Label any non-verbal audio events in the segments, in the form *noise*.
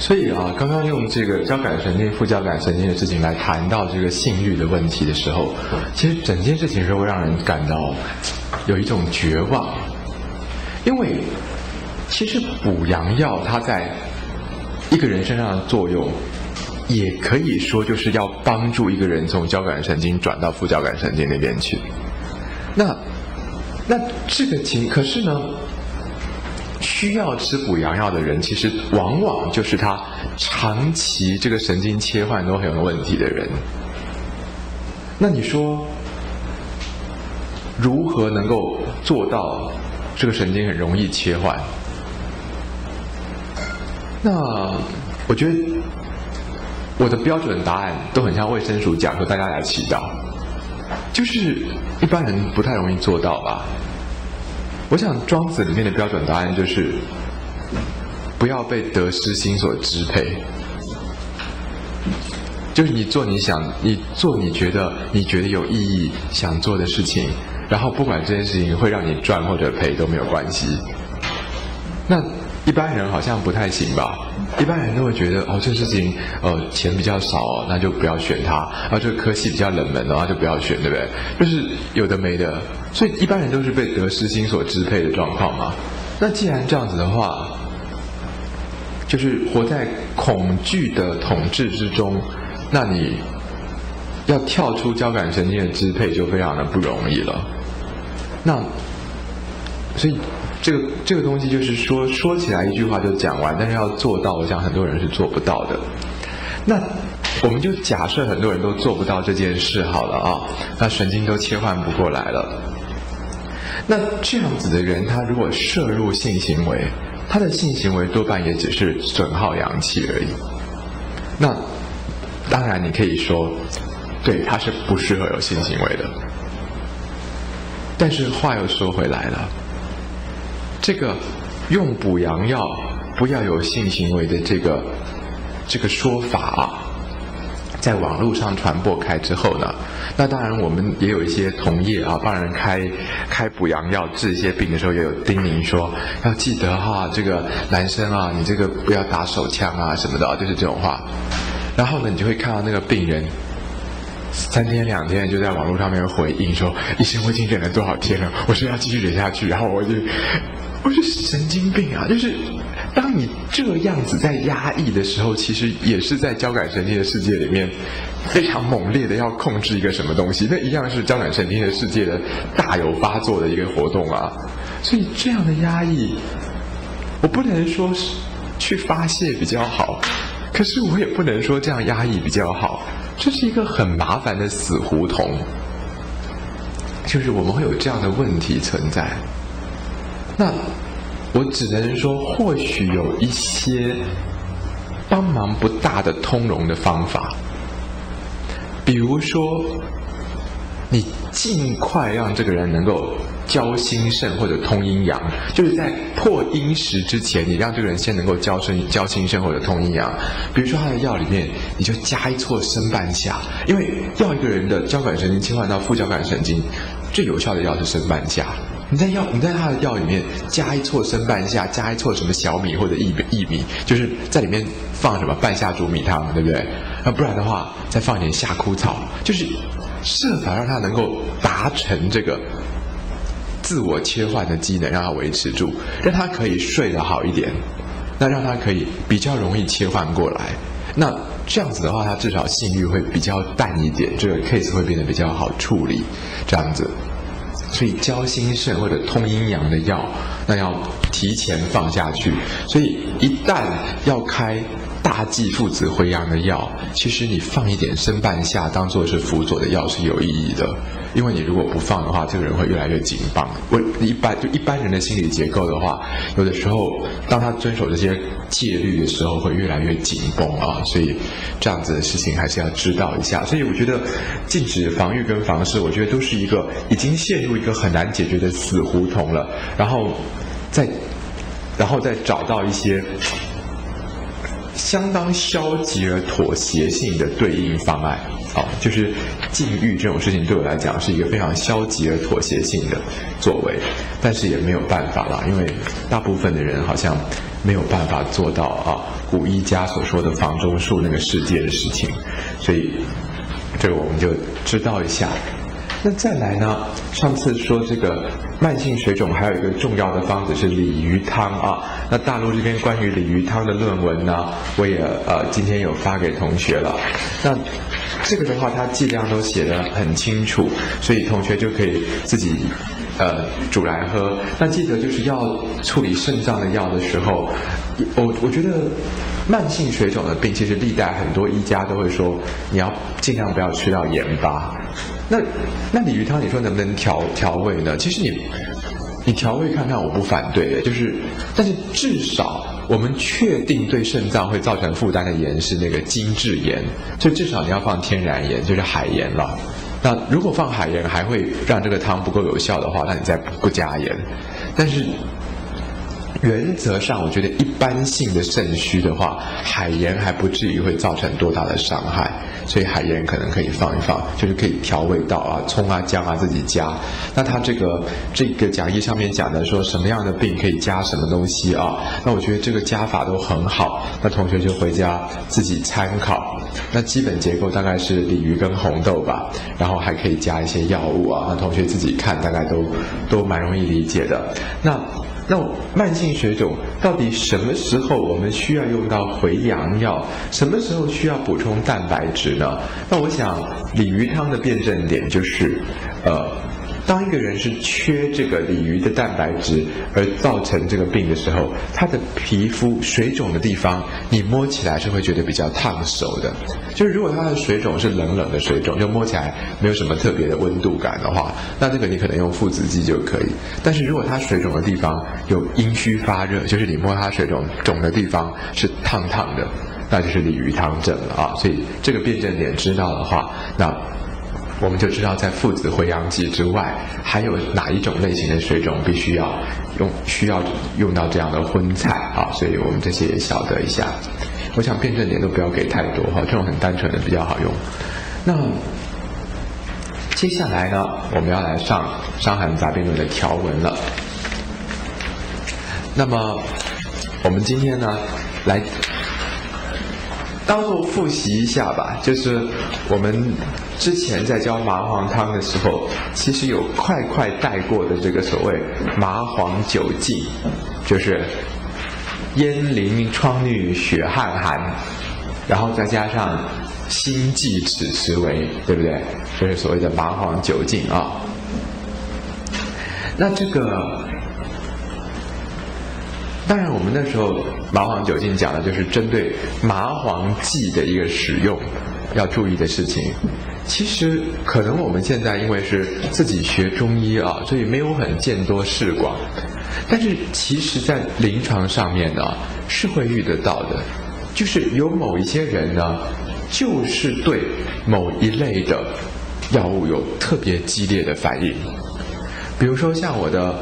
所以啊，刚刚用这个交感神经、副交感神经的事情来谈到这个性欲的问题的时候，其实整件事情是会让人感到有一种绝望，因为其实补阳药它在一个人身上的作用，也可以说就是要帮助一个人从交感神经转到副交感神经那边去。那那这个情，可是呢？需要吃补阳药的人，其实往往就是他长期这个神经切换都很有问题的人。那你说，如何能够做到这个神经很容易切换？那我觉得我的标准答案都很像卫生署讲说大家来祈祷，就是一般人不太容易做到吧。我想庄子里面的标准答案就是，不要被得失心所支配，就是你做你想，你做你觉得你觉得有意义想做的事情，然后不管这件事情会让你赚或者赔都没有关系。那。一般人好像不太行吧？一般人都会觉得哦，这事情呃钱比较少哦，那就不要选它；啊，这个科系比较冷门的话就不要选，对不对？就是有的没的，所以一般人都是被得失心所支配的状况嘛。那既然这样子的话，就是活在恐惧的统治之中，那你要跳出交感神经的支配就非常的不容易了。那所以。这个这个东西就是说说起来一句话就讲完，但是要做到，我想很多人是做不到的。那我们就假设很多人都做不到这件事好了啊，那神经都切换不过来了。那这样子的人，他如果摄入性行为，他的性行为多半也只是损耗阳气而已。那当然你可以说，对，他是不适合有性行为的。但是话又说回来了。这个用补阳药不要有性行为的这个这个说法啊，在网络上传播开之后呢，那当然我们也有一些同业啊，帮人开开补阳药治一些病的时候，也有叮咛说要记得哈，这个男生啊，你这个不要打手枪啊什么的，就是这种话。然后呢，你就会看到那个病人三天两天就在网络上面回应说：“医生，我已经忍了多少天了，我说要继续忍下去。”然后我就。不是神经病啊！就是当你这样子在压抑的时候，其实也是在交感神经的世界里面非常猛烈的要控制一个什么东西。那一样是交感神经的世界的大有发作的一个活动啊！所以这样的压抑，我不能说是去发泄比较好，可是我也不能说这样压抑比较好。这是一个很麻烦的死胡同，就是我们会有这样的问题存在。那我只能说，或许有一些帮忙不大的通融的方法，比如说，你尽快让这个人能够交心肾或者通阴阳，就是在破阴时之前，你让这个人先能够交生交心肾或者通阴阳。比如说他的药里面，你就加一撮生半夏，因为要一个人的交感神经切换到副交感神经，最有效的药是生半夏。你在药，你在他的药里面加一撮生半夏，加一撮什么小米或者薏薏米，就是在里面放什么半夏煮米汤，对不对？那不然的话，再放一点夏枯草，就是设法让他能够达成这个自我切换的机能，让他维持住，让他可以睡得好一点，那让他可以比较容易切换过来。那这样子的话，他至少性欲会比较淡一点，这个 case 会变得比较好处理，这样子。所以交心肾或者通阴阳的药，那要提前放下去。所以一旦要开。大剂附子回阳的药，其实你放一点生半夏当做是辅佐的药是有意义的，因为你如果不放的话，这个人会越来越紧绷。我一般就一般人的心理结构的话，有的时候当他遵守这些戒律的时候，会越来越紧绷啊。所以这样子的事情还是要知道一下。所以我觉得禁止防御跟防湿，我觉得都是一个已经陷入一个很难解决的死胡同了。然后再然后再找到一些。相当消极而妥协性的对应方案，啊，就是禁欲这种事情对我来讲是一个非常消极而妥协性的作为，但是也没有办法了，因为大部分的人好像没有办法做到啊古一家所说的房中术那个世界的事情，所以这个我们就知道一下。那再来呢？上次说这个慢性水肿还有一个重要的方子是鲤鱼汤啊。那大陆这边关于鲤鱼汤的论文呢，我也呃今天有发给同学了。那这个的话，它剂量都写得很清楚，所以同学就可以自己呃煮来喝。那记得就是要处理肾脏的药的时候，我我觉得慢性水肿的病，其实历代很多医家都会说，你要尽量不要吃到盐巴。那那鲤鱼汤，你说能不能调调味呢？其实你你调味看看，我不反对。就是，但是至少我们确定对肾脏会造成负担的盐是那个精制盐，就至少你要放天然盐，就是海盐了。那如果放海盐还会让这个汤不够有效的话，那你再不加盐。但是原则上，我觉得一般性的肾虚的话，海盐还不至于会造成多大的伤害。所以海盐可能可以放一放，就是可以调味道啊，葱啊姜啊自己加。那他这个这个讲义上面讲的说什么样的病可以加什么东西啊？那我觉得这个加法都很好，那同学就回家自己参考。那基本结构大概是鲤鱼跟红豆吧，然后还可以加一些药物啊，那同学自己看大概都都蛮容易理解的。那。那慢性水肿到底什么时候我们需要用到回阳药？什么时候需要补充蛋白质呢？那我想鲤鱼汤的辩证点就是，呃。当一个人是缺这个鲤鱼的蛋白质而造成这个病的时候，他的皮肤水肿的地方，你摸起来是会觉得比较烫手的。就是如果他的水肿是冷冷的水肿，就摸起来没有什么特别的温度感的话，那这个你可能用附子剂就可以。但是如果他水肿的地方有阴虚发热，就是你摸他水肿肿的地方是烫烫的，那就是鲤鱼汤症了啊。所以这个辩证点知道的话，那。我们就知道，在父子回阳剂之外，还有哪一种类型的水肿必须要用需要用到这样的荤菜啊？所以我们这些也晓得一下。我想辩证点都不要给太多哈，这种很单纯的比较好用。那接下来呢，我们要来上《伤寒杂病论》的条文了。那么我们今天呢，来。当做复习一下吧，就是我们之前在教麻黄汤的时候，其实有快快带过的这个所谓麻黄九劲，就是烟淋疮疟血汗寒，然后再加上心悸齿迟为，对不对？就是所谓的麻黄九劲啊。那这个。当然，我们那时候麻黄酒劲讲的就是针对麻黄剂的一个使用要注意的事情。其实可能我们现在因为是自己学中医啊，所以没有很见多识广。但是其实，在临床上面呢，是会遇得到的，就是有某一些人呢，就是对某一类的药物有特别激烈的反应。比如说像我的。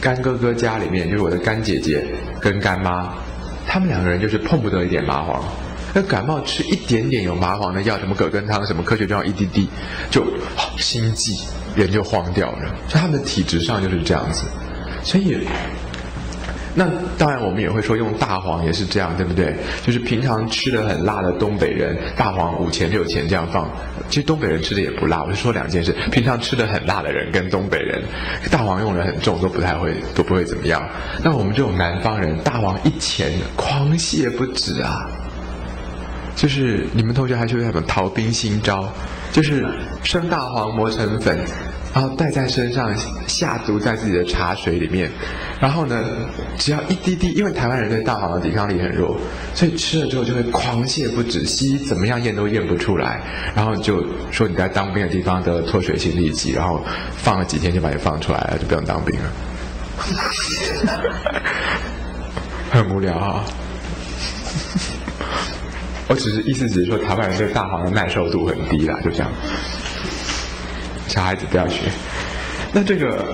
干哥哥家里面就是我的干姐姐跟干妈，他们两个人就是碰不得一点麻黄，那感冒吃一点点有麻黄的药，什么葛根汤，什么科学中药一滴滴，就心悸，人就慌掉了。所以他们的体质上就是这样子，所以。那当然，我们也会说用大黄也是这样，对不对？就是平常吃的很辣的东北人，大黄五钱六钱这样放。其实东北人吃的也不辣。我是说两件事：平常吃的很辣的人跟东北人，大黄用的很重，都不太会，都不会怎么样。那我们这种南方人，大黄一钱狂泻不止啊！就是你们同学还学什么逃兵新招？就是生大黄磨成粉。然后带在身上，下毒在自己的茶水里面，然后呢，只要一滴滴，因为台湾人对大黄的抵抗力很弱，所以吃了之后就会狂泻不止，西医怎么样验都验不出来，然后就说你在当兵的地方得了脱水性痢疾，然后放了几天就把你放出来了，就不用当兵了。*laughs* 很无聊啊！我只是意思只是说台湾人对大黄的耐受度很低啦，就这样。小孩子不要学。那这个，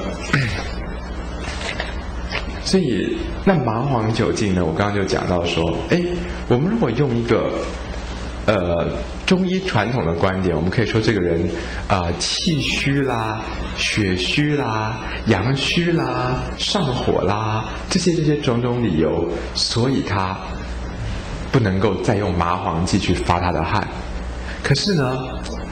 所以那麻黄酒劲呢？我刚刚就讲到说，哎，我们如果用一个呃中医传统的观点，我们可以说这个人啊气虚啦、血虚啦、阳虚啦、上火啦，这些这些种种理由，所以他不能够再用麻黄剂去发他的汗。可是呢，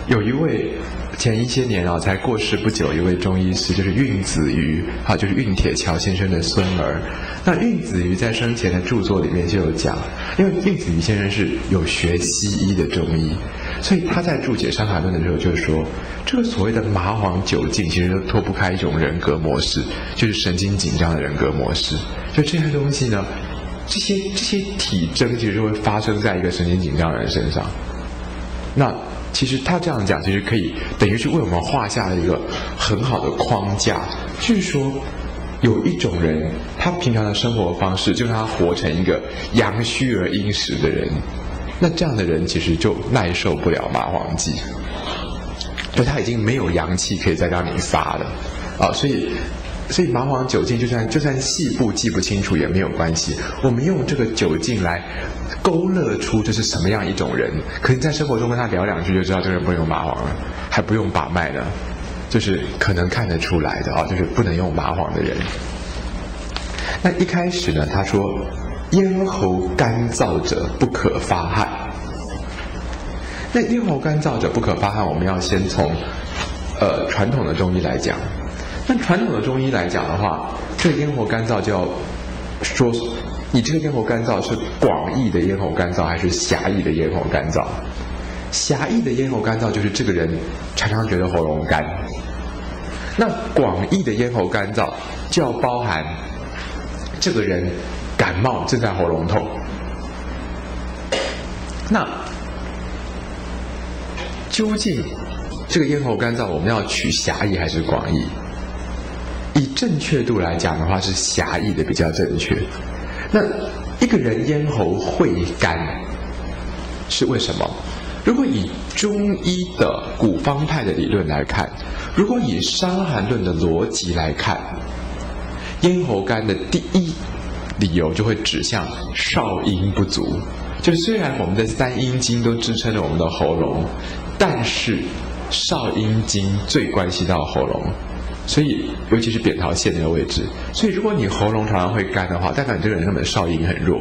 有一位。前一些年啊，才过世不久，一位中医师就是运子瑜，啊，就是运铁桥先生的孙儿。那运子瑜在生前的著作里面就有讲，因为运子瑜先生是有学西医的中医，所以他在注解《伤寒论》的时候就说，这个所谓的麻黄酒劲，其实都脱不开一种人格模式，就是神经紧张的人格模式。就这些东西呢，这些这些体征其实会发生在一个神经紧张的人身上。那。其实他这样讲，其实可以等于是为我们画下了一个很好的框架，就是说，有一种人，他平常的生活方式就让他活成一个阳虚而阴实的人，那这样的人其实就耐受不了麻黄剂，就他已经没有阳气可以再让你发了，啊，所以。所以麻黄酒精就算就算细部记不清楚也没有关系，我们用这个酒精来勾勒出这是什么样一种人。可能在生活中跟他聊两句就知道这个人不能用麻黄了，还不用把脉呢，就是可能看得出来的啊，就是不能用麻黄的人。那一开始呢，他说咽喉干燥者不可发汗。那咽喉干燥者不可发汗，我们要先从呃传统的中医来讲。那传统的中医来讲的话，这个咽喉干燥就要说，你这个咽喉干燥是广义的咽喉干燥还是狭义的咽喉干燥？狭义的咽喉干燥就是这个人常常觉得喉咙干。那广义的咽喉干燥就要包含这个人感冒正在喉咙痛。那究竟这个咽喉干燥我们要取狭义还是广义？以正确度来讲的话，是狭义的比较正确。那一个人咽喉会干，是为什么？如果以中医的古方派的理论来看，如果以《伤寒论》的逻辑来看，咽喉干的第一理由就会指向少阴不足。就虽然我们的三阴经都支撑着我们的喉咙，但是少阴经最关系到喉咙。所以，尤其是扁桃腺那个位置，所以如果你喉咙常常会干的话，代表你这个人根本少阴很弱。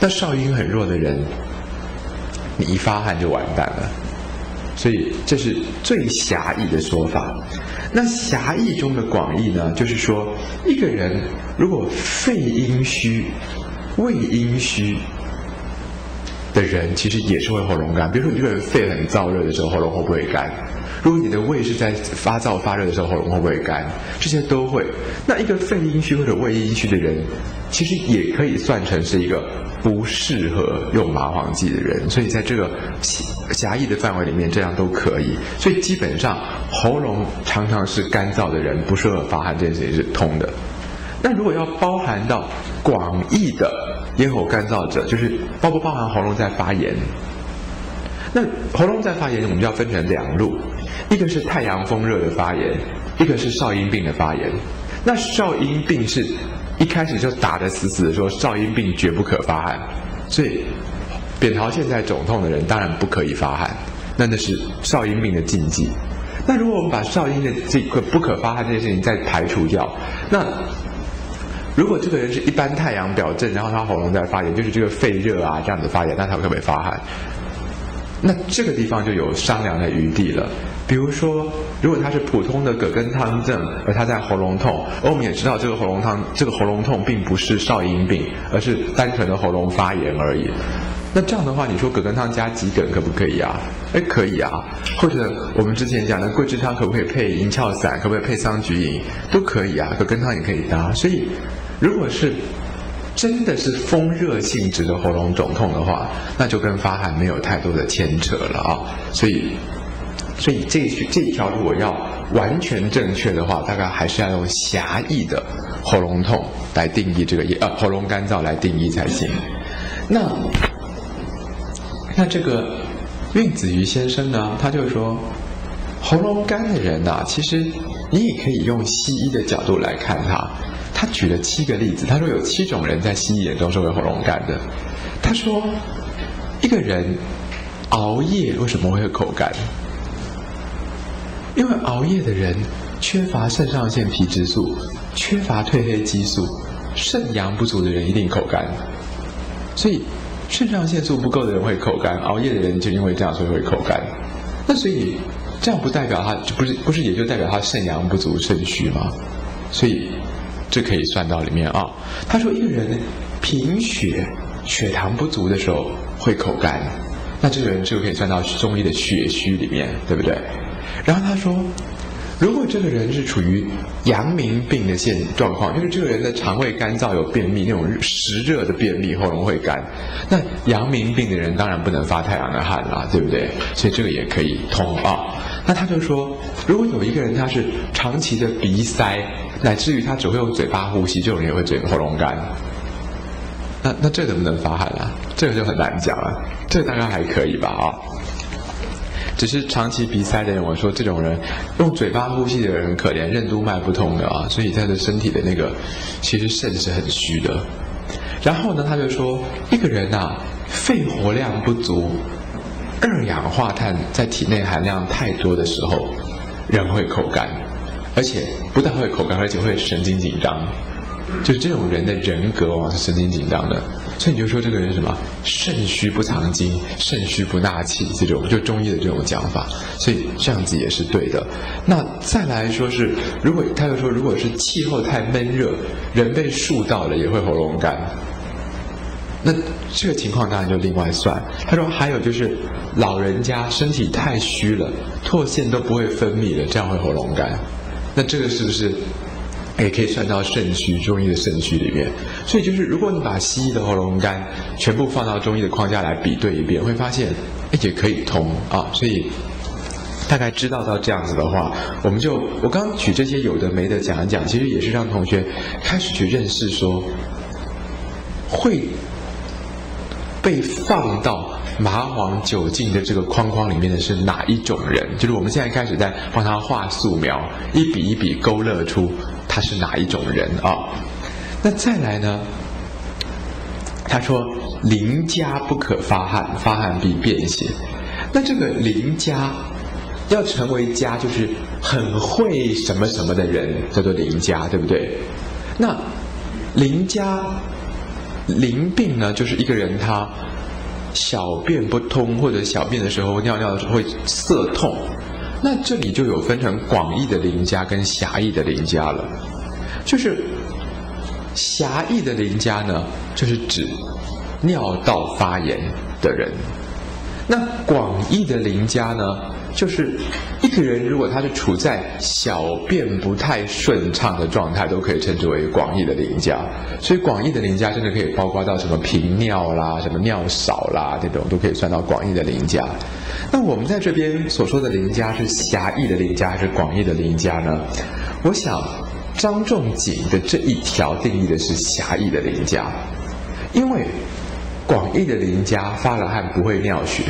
那少阴很弱的人，你一发汗就完蛋了。所以这是最狭义的说法。那狭义中的广义呢，就是说一个人如果肺阴虚、胃阴虚的人，其实也是会喉咙干。比如说，你这个人肺很燥热的时候，喉咙会不会干？如果你的胃是在发燥发热的时候，喉咙会不会干？这些都会。那一个肺阴虚或者胃阴虚的人，其实也可以算成是一个不适合用麻黄剂的人。所以在这个狭义的范围里面，这样都可以。所以基本上喉咙常常是干燥的人，不适合发汗这件事情是通的。那如果要包含到广义的咽喉干燥者，就是包不包含喉咙在发炎？那喉咙在发炎，我们就要分成两路。一个是太阳风热的发炎，一个是少阴病的发炎。那少阴病是一开始就打得死死的，说少阴病绝不可发汗，所以扁桃腺在肿痛的人当然不可以发汗，那那是少阴病的禁忌。那如果我们把少阴的这个不可发汗这件事情再排除掉，那如果这个人是一般太阳表症，然后他喉咙在发炎，就是这个肺热啊这样子发炎，那他可不可以发汗？那这个地方就有商量的余地了。比如说，如果他是普通的葛根汤症，而他在喉咙痛，而我们也知道这个喉咙汤，这个喉咙痛并不是少阴病，而是单纯的喉咙发炎而已。那这样的话，你说葛根汤加桔梗可不可以啊？哎，可以啊。或者我们之前讲的桂枝汤可不可以配银翘散？可不可以配桑菊饮？都可以啊。葛根汤也可以搭。所以，如果是真的是风热性质的喉咙肿痛的话，那就跟发汗没有太多的牵扯了啊。所以。所以这这条如果要完全正确的话，大概还是要用狭义的喉咙痛来定义这个呃喉咙干燥来定义才行。那那这个运子瑜先生呢，他就说喉咙干的人呐，其实你也可以用西医的角度来看他。他举了七个例子，他说有七种人在西医眼中是会喉咙干的。他说一个人。熬夜为什么会有口干？因为熬夜的人缺乏肾上腺皮质素，缺乏褪黑激素，肾阳不足的人一定口干。所以肾上腺素不够的人会口干，熬夜的人就因为这样所以会口干。那所以这样不代表他不是不是也就代表他肾阳不足肾虚吗？所以这可以算到里面啊。他说一个人贫血、血糖不足的时候会口干，那这个人就可以算到中医的血虚里面，对不对？然后他说，如果这个人是处于阳明病的现状况，就是这个人的肠胃干燥有便秘，那种湿热的便秘，喉咙会干。那阳明病的人当然不能发太阳的汗啦，对不对？所以这个也可以通啊。那他就说，如果有一个人他是长期的鼻塞，乃至于他只会用嘴巴呼吸，这种人也会嘴喉咙干。那那这能不能发汗啊？这个就很难讲了。这大概还可以吧啊。只是长期鼻塞的人，我说这种人用嘴巴呼吸的人可怜，任督脉不通的啊，所以他的身体的那个其实肾是很虚的。然后呢，他就说一个人呐，肺活量不足，二氧化碳在体内含量太多的时候，人会口干，而且不但会口干，而且会神经紧张。就这种人的人格往往是神经紧张的，所以你就说这个人什么肾虚不藏精，肾虚不纳气，这种就中医的这种讲法，所以这样子也是对的。那再来说是，如果他又说，如果是气候太闷热，人被树到了也会喉咙干，那这个情况当然就另外算。他说还有就是老人家身体太虚了，唾腺都不会分泌了，这样会喉咙干，那这个是不是？也可以算到肾虚，中医的肾虚里面。所以就是，如果你把西医的喉咙干全部放到中医的框架来比对一遍，会发现也可以通啊。所以大概知道到这样子的话，我们就我刚举这些有的没的讲一讲，其实也是让同学开始去认识说，会被放到麻黄酒劲的这个框框里面的是哪一种人？就是我们现在开始在帮他画素描，一笔一笔勾勒出。他是哪一种人啊？那再来呢？他说邻家不可发汗，发汗必便血。那这个邻家要成为家，就是很会什么什么的人叫做邻家，对不对？那邻家邻病呢，就是一个人他小便不通，或者小便的时候尿尿的时候会涩痛。那这里就有分成广义的邻家跟狭义的邻家了，就是狭义的邻家呢，就是指尿道发炎的人；那广义的邻家呢，就是一个人如果他是处在小便不太顺畅的状态，都可以称之为广义的邻家。所以广义的邻家真的可以包括到什么频尿啦、什么尿少啦这种，都可以算到广义的邻家。那我们在这边所说的邻家是狭义的邻家还是广义的邻家呢？我想张仲景的这一条定义的是狭义的邻家，因为广义的邻家发了汗不会尿血，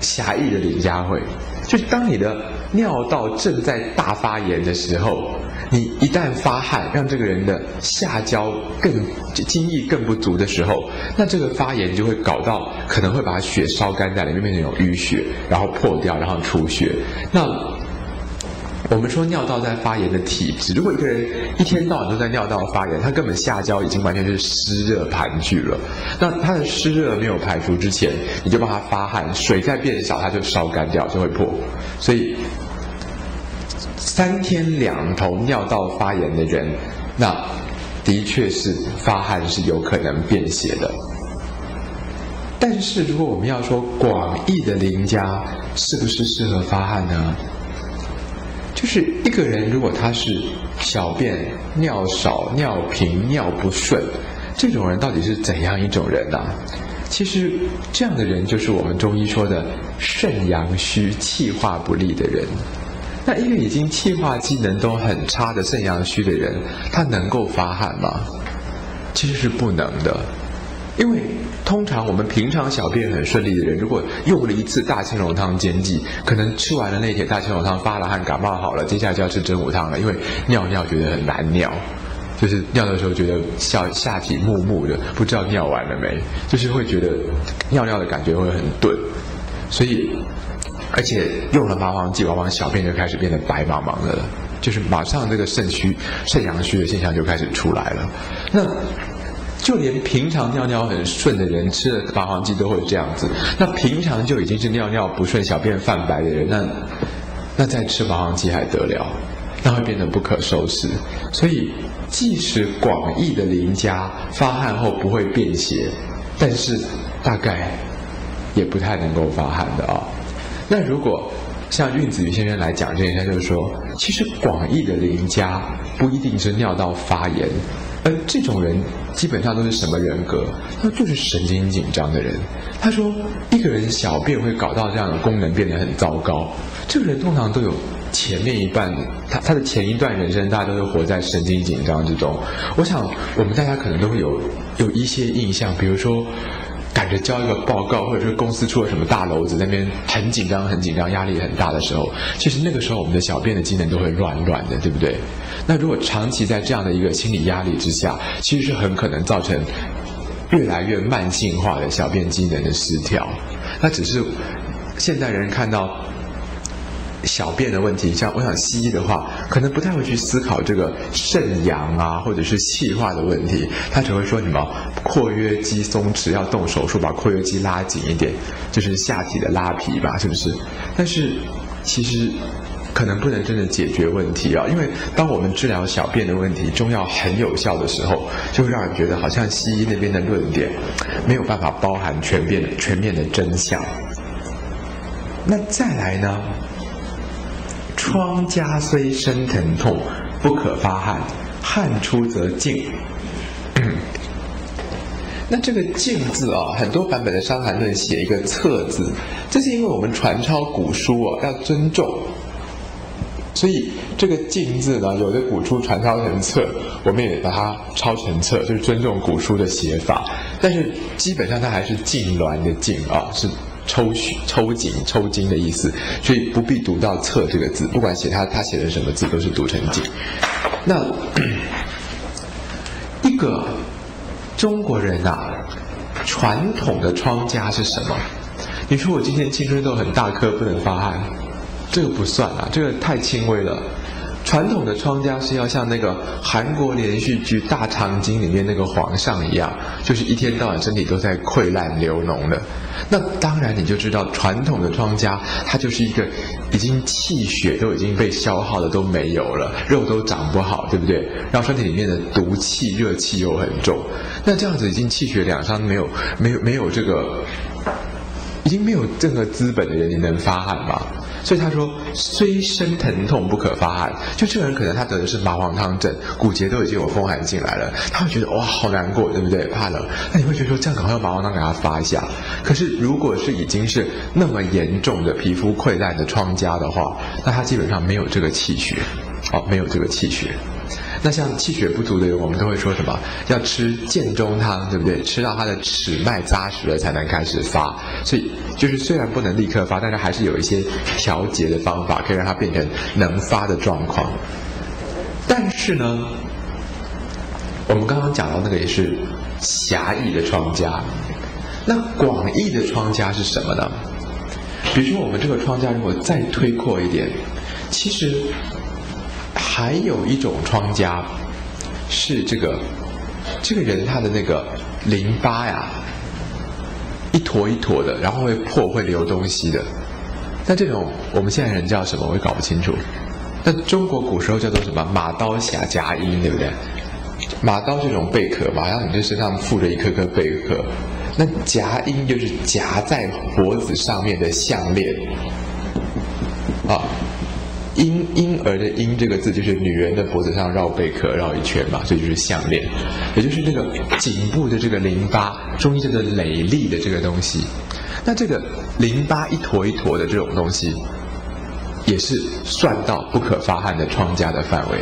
狭义的邻家会，就是当你的尿道正在大发炎的时候。你一旦发汗，让这个人的下焦更精液更不足的时候，那这个发炎就会搞到，可能会把血烧干在里面，变成有淤血，然后破掉，然后出血。那我们说尿道在发炎的体质，如果一个人一天到晚都在尿道发炎，他根本下焦已经完全是湿热盘踞了。那他的湿热没有排除之前，你就帮他发汗，水再变少，他就烧干掉，就会破。所以。三天两头尿道发炎的人，那的确是发汗是有可能便血的。但是如果我们要说广义的邻家是不是适合发汗呢？就是一个人如果他是小便尿少、尿频、尿不顺，这种人到底是怎样一种人呢？其实这样的人就是我们中医说的肾阳虚、气化不利的人。那一个已经气化机能都很差的肾阳虚的人，他能够发汗吗？其实是不能的，因为通常我们平常小便很顺利的人，如果用了一次大青龙汤煎剂，可能吃完了那铁大青龙汤发了汗，感冒好了，接下来就要吃真武汤了，因为尿尿觉得很难尿。就是尿的时候觉得下下体木木的，不知道尿完了没，就是会觉得尿尿的感觉会很钝，所以而且用了麻黄剂，往往小便就开始变得白茫茫的了，就是马上这个肾虚、肾阳虚的现象就开始出来了。那就连平常尿尿很顺的人，吃了麻黄剂都会这样子。那平常就已经是尿尿不顺、小便泛白的人，那那再吃麻黄剂还得了？那会变得不可收拾。所以，即使广义的邻家发汗后不会便血，但是大概也不太能够发汗的啊。那如果像运子瑜先生来讲这件事，就是说，其实广义的邻家不一定是尿道发炎。而这种人基本上都是什么人格？他就是神经紧张的人。他说，一个人小便会搞到这样的功能变得很糟糕。这个人通常都有前面一半，他他的前一段人生，大家都是活在神经紧张之中。我想，我们大家可能都会有有一些印象，比如说。赶着交一个报告，或者是公司出了什么大篓子，那边很紧张、很紧张、压力很大的时候，其实那个时候我们的小便的机能都会乱乱的，对不对？那如果长期在这样的一个心理压力之下，其实是很可能造成越来越慢性化的小便机能的失调。那只是现代人看到。小便的问题，像我想西医的话，可能不太会去思考这个肾阳啊，或者是气化的问题，他只会说什么括约肌松弛要动手术把括约肌拉紧一点，就是下体的拉皮吧，是不是？但是其实可能不能真的解决问题啊，因为当我们治疗小便的问题，中药很有效的时候，就会让人觉得好像西医那边的论点没有办法包含全面全面的真相。那再来呢？疮痂虽生疼痛，不可发汗，汗出则静。*coughs* 那这个“静”字啊，很多版本的《伤寒论》写一个“侧”字，这是因为我们传抄古书啊，要尊重，所以这个“静”字呢，有的古书传抄成“侧”，我们也把它抄成“侧”，就是尊重古书的写法。但是基本上它还是“痉挛”的“痉”啊，是。抽血、抽筋、抽筋的意思，所以不必读到“侧”这个字，不管写他他写的什么字，都是读成“筋”。那 *coughs* 一个中国人啊，传统的疮家是什么？你说我今天青春痘很大颗，不能发汗，这个不算啊，这个太轻微了。传统的疮家是要像那个韩国连续剧《大长今》里面那个皇上一样，就是一天到晚身体都在溃烂流脓的。那当然你就知道，传统的疮痂它就是一个已经气血都已经被消耗的都没有了，肉都长不好，对不对？然后身体里面的毒气、热气又很重，那这样子已经气血两伤，没有、没有、没有这个，已经没有任何资本的人，你能发汗吗？所以他说，虽身疼痛不可发汗。就这个人可能他得的是麻黄汤症，骨节都已经有风寒进来了，他会觉得哇好难过，对不对？怕冷，那你会觉得说这样赶快用麻黄汤给他发一下。可是如果是已经是那么严重的皮肤溃烂的疮痂的话，那他基本上没有这个气血，哦，没有这个气血。那像气血不足的人，我们都会说什么？要吃健中汤，对不对？吃到他的尺脉扎实了才能开始发。所以就是虽然不能立刻发，但是还是有一些调节的方法，可以让它变成能发的状况。但是呢，我们刚刚讲到那个也是狭义的疮痂，那广义的疮痂是什么呢？比如说我们这个疮痂如果再推扩一点，其实。还有一种疮痂，是这个这个人他的那个淋巴呀，一坨一坨的，然后会破会流东西的。那这种我们现在人叫什么？我也搞不清楚。那中国古时候叫做什么？马刀下夹阴，对不对？马刀这种贝壳，吧，然后你就身上附着一颗颗贝壳。那夹阴就是夹在脖子上面的项链，啊。婴婴儿的婴这个字就是女人的脖子上绕贝壳绕一圈嘛，所以就是项链，也就是这个颈部的这个淋巴，中医叫做累粒的这个东西。那这个淋巴一坨一坨的这种东西，也是算到不可发汗的疮痂的范围。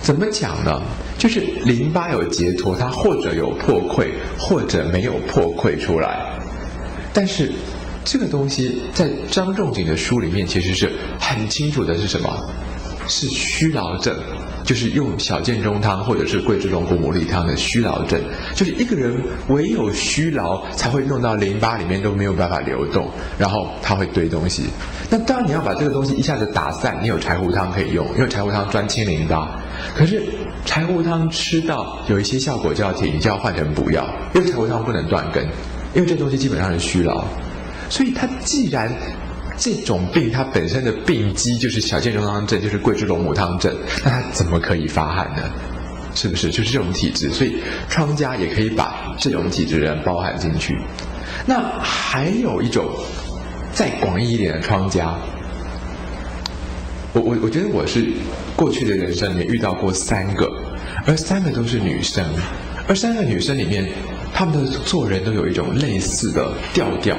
怎么讲呢？就是淋巴有结脱，它或者有破溃，或者没有破溃出来，但是。这个东西在张仲景的书里面其实是很清楚的，是什么？是虚劳症，就是用小建中汤或者是桂枝龙骨牡蛎汤的虚劳症，就是一个人唯有虚劳才会弄到淋巴里面都没有办法流动，然后他会堆东西。那当然你要把这个东西一下子打散，你有柴胡汤可以用，因为柴胡汤专清淋巴。可是柴胡汤吃到有一些效果就要停，就要换成补药，因为柴胡汤不能断根，因为这东西基本上是虚劳。所以他既然这种病它本身的病机就是小建中汤症，就是桂枝龙母汤症，那他怎么可以发汗呢？是不是？就是这种体质，所以疮家也可以把这种体质的人包含进去。那还有一种再广义一点的疮家，我我我觉得我是过去的人生里面遇到过三个，而三个都是女生，而三个女生里面，她们的做人都有一种类似的调调。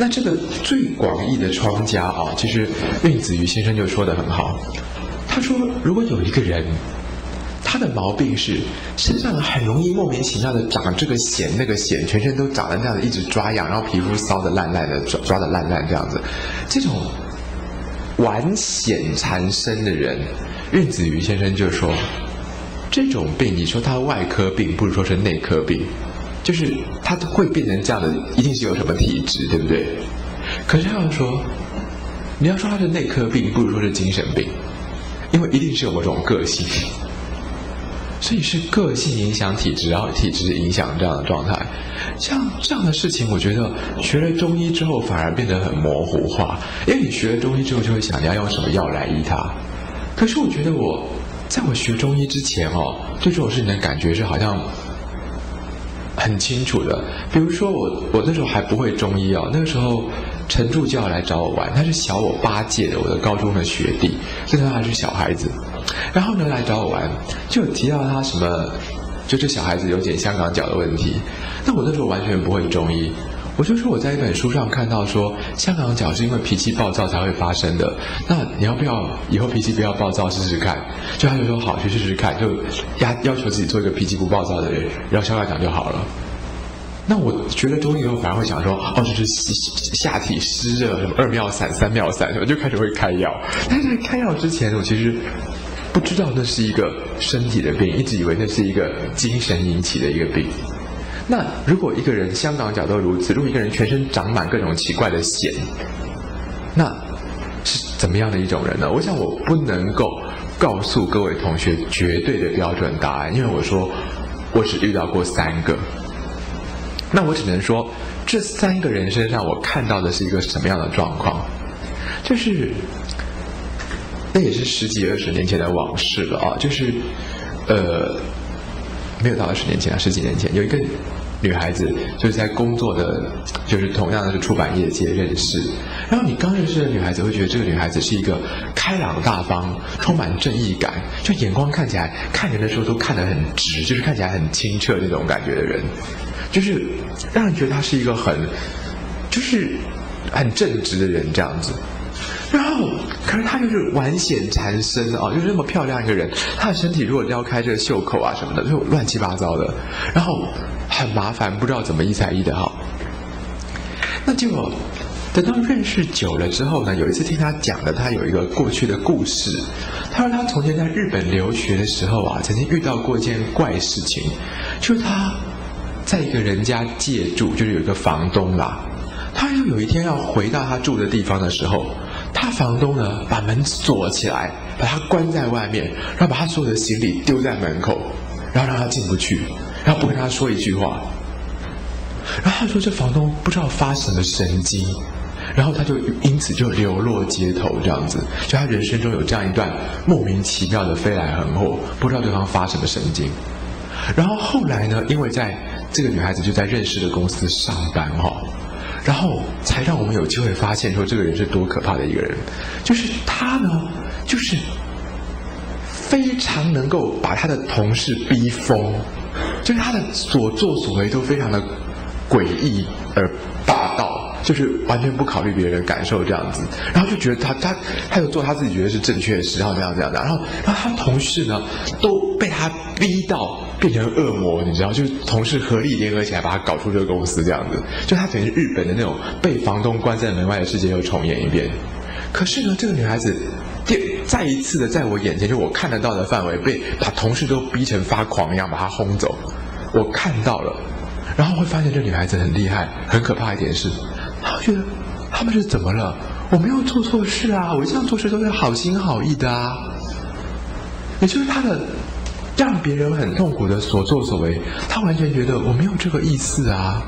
那这个最广义的疮家啊，其实任子瑜先生就说的很好。他说，如果有一个人，他的毛病是身上很容易莫名其妙的长这个癣那个癣，全身都长得这样子，一直抓痒，然后皮肤烧的烂烂的，抓抓的烂烂这样子，这种顽癣缠身的人，任子瑜先生就说，这种病，你说他外科病，不如说是内科病。就是他会变成这样的，一定是有什么体质，对不对？可是要说，你要说他是内科病，不如说是精神病，因为一定是有某种个性，所以是个性影响体质，然后体质影响这样的状态。像这样的事情，我觉得学了中医之后反而变得很模糊化，因为你学了中医之后就会想你要用什么药来医它。可是我觉得我在我学中医之前哦，对这种事情的感觉是好像。很清楚的，比如说我，我那时候还不会中医哦，那个时候陈助教来找我玩，他是小我八届的，我的高中的学弟，所以他还是小孩子，然后呢来找我玩，就提到他什么，就这小孩子有点香港脚的问题，那我那时候完全不会中医。我就说我在一本书上看到说，香港脚是因为脾气暴躁才会发生的。那你要不要以后脾气不要暴躁试试看？就他就说好，去试试看，就要要求自己做一个脾气不暴躁的人，然后香港脚就好了。那我学了中医以后，反而会想说，哦，这是下体湿热，什么二妙散、三妙散，什么就开始会开药。但是开药之前，我其实不知道那是一个身体的病，一直以为那是一个精神引起的一个病。那如果一个人香港脚都如此，如果一个人全身长满各种奇怪的癣，那是怎么样的一种人呢？我想我不能够告诉各位同学绝对的标准答案，因为我说我只遇到过三个。那我只能说，这三个人身上我看到的是一个什么样的状况？就是那也是十几二十年前的往事了啊！就是呃。没有到二十年前啊，十几年前有一个女孩子，就是在工作的，就是同样的是出版业界认识。然后你刚认识的女孩子会觉得这个女孩子是一个开朗大方、充满正义感，就眼光看起来看人的时候都看得很直，就是看起来很清澈那种感觉的人，就是让人觉得她是一个很，就是很正直的人这样子。然后，可是她就是完险缠身啊，就是那么漂亮一个人，她的身体如果撩开这个袖口啊什么的，就乱七八糟的，然后很麻烦，不知道怎么医才医的好。那就等到认识久了之后呢，有一次听他讲的，他有一个过去的故事。他说他从前在日本留学的时候啊，曾经遇到过一件怪事情，就是他在一个人家借住，就是有一个房东啦，他又有一天要回到他住的地方的时候。他房东呢，把门锁起来，把他关在外面，然后把他所有的行李丢在门口，然后让他进不去，然后不跟他说一句话。然后他说，这房东不知道发什么神经，然后他就因此就流落街头这样子。就他人生中有这样一段莫名其妙的飞来横祸，不知道对方发什么神经。然后后来呢，因为在这个女孩子就在认识的公司上班哈。然后才让我们有机会发现说这个人是多可怕的一个人，就是他呢，就是非常能够把他的同事逼疯，就是他的所作所为都非常的诡异而霸道，就是完全不考虑别人的感受这样子，然后就觉得他他他有做他自己觉得是正确的事，然后这样这样的，然后然后他同事呢都被他逼到。变成恶魔，你知道，就是同事合力联合起来把他搞出这个公司这样子，就他等于日本的那种被房东关在门外的世界又重演一遍。可是呢，这个女孩子第再一次的在我眼前，就我看得到的范围，被把同事都逼成发狂一样，把她轰走。我看到了，然后会发现这女孩子很厉害，很可怕一点是，她觉得他们是怎么了？我没有做错事啊，我这样做事都是好心好意的啊。也就是她的让别人很痛苦的所作所为，他完全觉得我没有这个意思啊。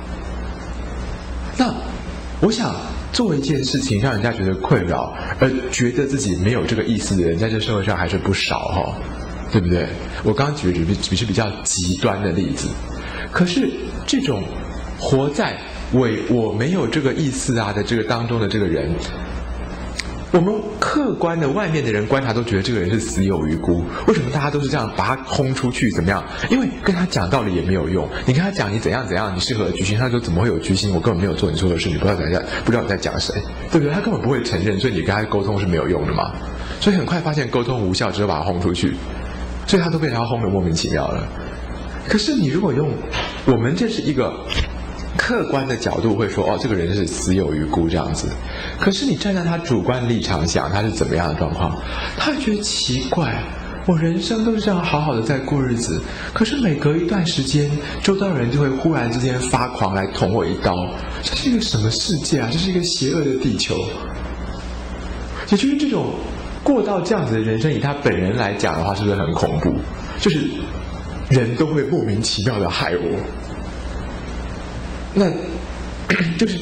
那我想。做一件事情让人家觉得困扰，而觉得自己没有这个意思的人，在这社会上还是不少哈，对不对？我刚刚举的只只是比较极端的例子，可是这种活在“我我没有这个意思啊”的这个当中的这个人。我们客观的外面的人观察都觉得这个人是死有余辜，为什么大家都是这样把他轰出去？怎么样？因为跟他讲道理也没有用。你跟他讲你怎样怎样，你适合居心，他说怎么会有居心？我根本没有做你说的事，你不知道在不知道你在讲谁，对不对？他根本不会承认，所以你跟他沟通是没有用的嘛。所以很快发现沟通无效，只有把他轰出去，所以他都被他轰得莫名其妙了。可是你如果用我们这是一个。客观的角度会说，哦，这个人是死有余辜这样子。可是你站在他主观立场想，他是怎么样的状况？他会觉得奇怪，我人生都是这样好好的在过日子，可是每隔一段时间，周遭人就会忽然之间发狂来捅我一刀。这是一个什么世界啊？这是一个邪恶的地球。也就是这种过到这样子的人生，以他本人来讲的话，是不是很恐怖？就是人都会莫名其妙的害我。那 *clears throat* 就是